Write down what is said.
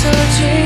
Searching.